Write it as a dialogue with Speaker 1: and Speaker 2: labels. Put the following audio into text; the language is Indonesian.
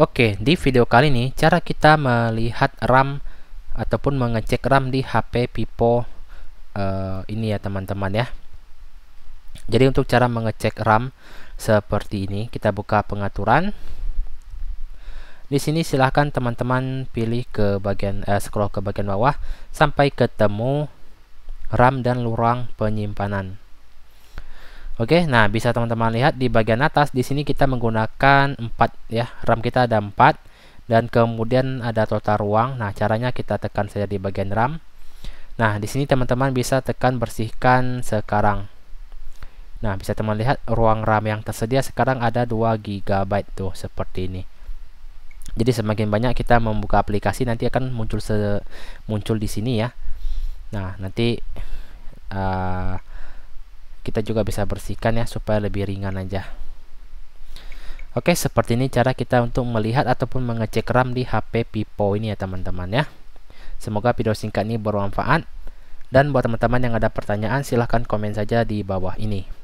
Speaker 1: Oke, di video kali ini cara kita melihat RAM ataupun mengecek RAM di HP Vivo uh, ini ya teman-teman ya. Jadi untuk cara mengecek RAM seperti ini, kita buka pengaturan. Di sini silahkan teman-teman pilih ke bagian uh, scroll ke bagian bawah sampai ketemu RAM dan ruang penyimpanan. Oke, nah bisa teman-teman lihat di bagian atas di sini kita menggunakan 4 ya. RAM kita ada 4 dan kemudian ada total ruang. Nah, caranya kita tekan saja di bagian RAM. Nah, di sini teman-teman bisa tekan bersihkan sekarang. Nah, bisa teman lihat ruang RAM yang tersedia sekarang ada 2 GB tuh seperti ini. Jadi semakin banyak kita membuka aplikasi nanti akan muncul se muncul di sini ya. Nah, nanti uh, kita juga bisa bersihkan ya supaya lebih ringan aja. Oke seperti ini cara kita untuk melihat ataupun mengecek RAM di HP Vivo ini ya teman-teman ya. Semoga video singkat ini bermanfaat. Dan buat teman-teman yang ada pertanyaan silahkan komen saja di bawah ini